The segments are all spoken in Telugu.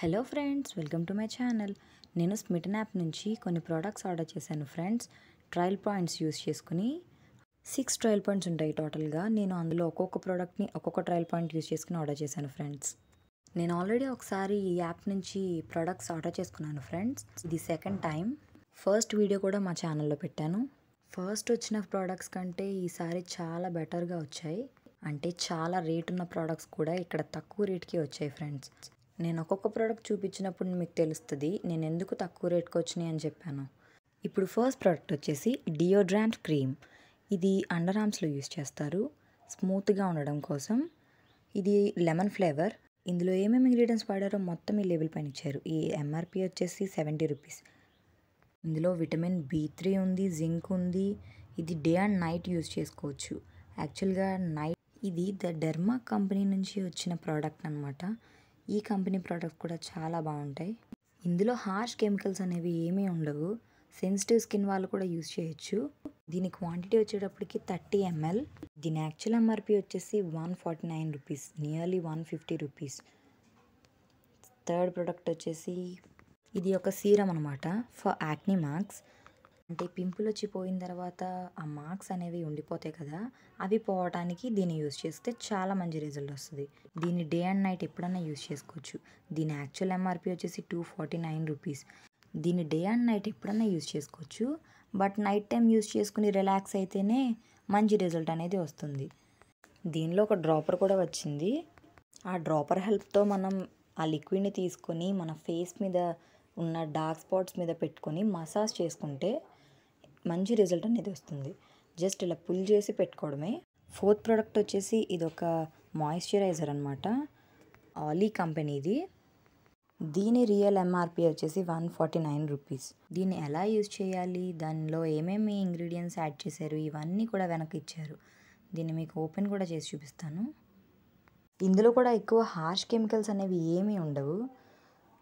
Hello friends welcome to my channel. నేను స్మిటన్ యాప్ నుంచి కొన్ని ప్రోడక్ట్స్ ఆర్డర్ చేశాను ఫ్రెండ్స్. ట్రయల్ పాయింట్స్ యూస్ చేసుకుని సిక్స్ ట్రయల్ పాయింట్స్ ఉంటాయి టోటల్గా నేను అందులో ఒక్కొక్క ప్రోడక్ట్ని ఒక్కొక్క ట్రయల్ పాయింట్ యూస్ చేసుకుని ఆర్డర్ చేశాను ఫ్రెండ్స్. నేను ఆల్రెడీ ఒకసారి ఈ యాప్ నుంచి ప్రోడక్ట్స్ ఆర్డర్ చేసుకున్నాను ఫ్రెండ్స్. ఇది సెకండ్ టైం ఫస్ట్ వీడియో కూడా మా ఛానల్లో పెట్టాను. ఫస్ట్ వచ్చిన ప్రోడక్ట్స్ కంటే ఈసారి చాలా బెటర్గా వచ్చాయి. అంటే చాలా రేట్ ఉన్న ప్రోడక్ట్స్ కూడా ఇక్కడ తక్కువ రేట్కి వచ్చాయి ఫ్రెండ్స్. నేను ఒక్కొక్క ప్రోడక్ట్ చూపించినప్పుడు మీకు తెలుస్తుంది నేను ఎందుకు తక్కువ రేట్కి వచ్చినాయి అని చెప్పాను. ఇప్పుడు ఫస్ట్ ప్రోడక్ట్ వచ్చేసి డియోడ్రాంట్ క్రీమ్ ఇది అండర్ ఆర్మ్స్లో యూస్ చేస్తారు. స్మూత్గా ఉండడం కోసం. ఇది లెమన్ ఫ్లేవర్ ఇందులో ఏమేమి ఇంగ్రీడియంట్స్ వాడారో మొత్తం ఈ లేబుల్ పైన ఇచ్చారు. ఈ ఎంఆర్పి వచ్చేసి సెవెంటీ రూపీస్ ఇందులో విటమిన్ బి త్రీ ఉంది జింక్ ఉంది. ఇది డే అండ్ నైట్ యూజ్ చేసుకోవచ్చు. యాక్చువల్గా నైట్ ఇది ద డెర్మా కంపెనీ నుంచి వచ్చిన ప్రోడక్ట్ అనమాట ఈ కంపెనీ ప్రోడక్ట్ కూడా చాలా బాగుంటాయి. ఇందులో హార్ష్ కెమికల్స్ అనేవి ఏమీ ఉండవు. సెన్సిటివ్ స్కిన్ వాళ్ళు కూడా యూజ్ చేయొచ్చు. దీని క్వాంటిటీ వచ్చేటప్పటికి థర్టీ ఎంఎల్. దీని యాక్చువల్ ఎంఆర్పి వచ్చేసి one forty nine rupees nearly one fifty rupees. Third product వచ్చేసి ఇది ఒక సీరం అనమాట ఫర్ యాక్నీ మార్క్స్ అంటే పింపుల్ వచ్చి పోయిన తర్వాత ఆ మార్క్స్ అనేవి ఉండిపోతాయి కదా అవి పోవటానికి దీన్ని యూస్ చేస్తే చాలా మంచి రిజల్ట్ వస్తుంది. దీన్ని డే అండ్ నైట్ ఎప్పుడన్నా యూస్ చేసుకోవచ్చు. దీని యాక్చువల్ ఎంఆర్పి వచ్చేసి టూ ఫార్టీ నైన్ రూపీస్. దీన్ని డే అండ్ నైట్ ఎప్పుడన్నా యూస్ చేసుకోవచ్చు. బట్ నైట్ టైం యూస్ చేసుకుని రిలాక్స్ అయితేనే మంచి రిజల్ట్ అనేది వస్తుంది. దీనిలో ఒక డ్రాపర్ కూడా వచ్చింది. ఆ డ్రాపర్ హెల్ప్తో మనం ఆ లిక్విడ్ని తీసుకొని మన ఫేస్ మీద ఉన్న డార్క్ స్పాట్స్ మీద పెట్టుకొని మసాజ్ చేసుకుంటే మంచి రిజల్ట్ అనేది వస్తుంది. జస్ట్ ఇలా పుల్ చేసి పెట్టుకోవడమే. ఫోర్త్ ప్రోడక్ట్ వచ్చేసి ఇది ఒక మాయిశ్చరైజర్ అనమాట ఆలీ కంపెనీది దీని రియల్ ఎంఆర్పి వచ్చేసి వన్ ఫార్టీ నైన్ రూపీస్. దీన్ని ఎలా యూజ్ చేయాలి? దానిలో ఏమేమి ఇంగ్రీడియంట్స్ యాడ్ చేశారు? ఇవన్నీ కూడా వెనక్కి ఇచ్చారు. దీన్ని మీకు ఓపెన్ కూడా చేసి చూపిస్తాను. ఇందులో కూడా ఎక్కువ హార్ష్ కెమికల్స్ అనేవి ఏమీ ఉండవు.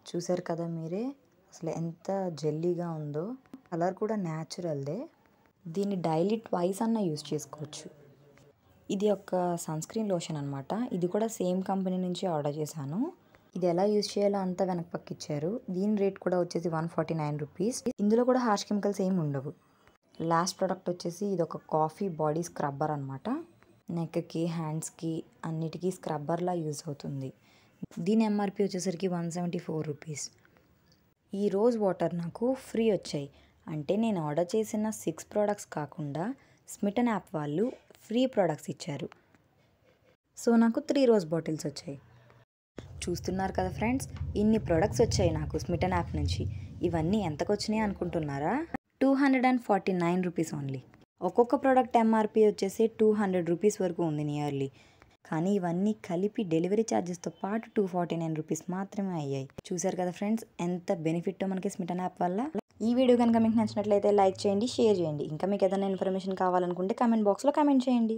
చూసారు కదా మీరే? అసలు ఎంత జెల్లీగా ఉందో. కలర్ కూడా న్యాచురల్దే. దీన్ని డైలీ ట్వైస్ అన్న యూస్ చేసుకోవచ్చు. ఇది ఒక సన్ స్క్రీన్ లోషన్ అనమాట ఇది కూడా సేమ్ కంపెనీ నుంచి ఆర్డర్ చేశాను. ఇది ఎలా యూజ్ చేయాలో అంతా వెనక పక్క ఇచ్చారు. దీని రేట్ కూడా వచ్చేసి వన్ ఫార్టీ నైన్ రూపీస్. ఇందులో కూడా హార్ష్ కెమికల్స్ ఏమి ఉండవు. లాస్ట్ ప్రోడక్ట్ వచ్చేసి ఇది ఒక కాఫీ బాడీ స్క్రబ్బర్ అనమాట నెక్కి హ్యాండ్స్కి అన్నిటికీ స్క్రబ్బర్లా యూజ్ అవుతుంది. దీని ఎంఆర్పి వచ్చేసరికి వన్ సెవెంటీ ఫోర్ రూపీస్. ఈ రోజ్ వాటర్ నాకు ఫ్రీ వచ్చాయి. అంటే నేను ఆర్డర్ చేసిన సిక్స్ ప్రోడక్ట్స్ కాకుండా స్మిటన్ యాప్ వాళ్ళు ఫ్రీ ప్రోడక్ట్స్ ఇచ్చారు. సో నాకు త్రీ రోజ్ బాటిల్స్ వచ్చాయి. చూస్తున్నారు కదా ఫ్రెండ్స్ ఇన్ని ప్రోడక్ట్స్ వచ్చాయి నాకు స్మిటన్ యాప్ నుంచి. ఇవన్నీ ఎంతకు వచ్చినాయి అనుకుంటున్నారా? Two hundred and forty nine rupees only. ఒక్కొక్క ప్రోడక్ట్ ఎంఆర్పి వచ్చేసి టూ హండ్రెడ్ రూపీస్ వరకు ఉంది నియర్లీ కానీ ఇవన్నీ కలిపి డెలివరీ ఛార్జెస్తో పాటు టూ ఫార్టీ నైన్ రూపీస్ మాత్రమే అయ్యాయి. చూసారు కదా ఫ్రెండ్స్ ఎంత బెనిఫిట్ మనకి స్మిటన్ యాప్ వల్ల? ఈ వీడియో కనుక మీకు నచ్చినట్లయితే లైక్ చేయండి షేర్ చేయండి. ఇంకా మీకు ఏదైనా ఇన్ఫర్మేషన్ కావాలనుకుంటే కామెంట్ బాక్స్లో కామెంట్ చేయండి.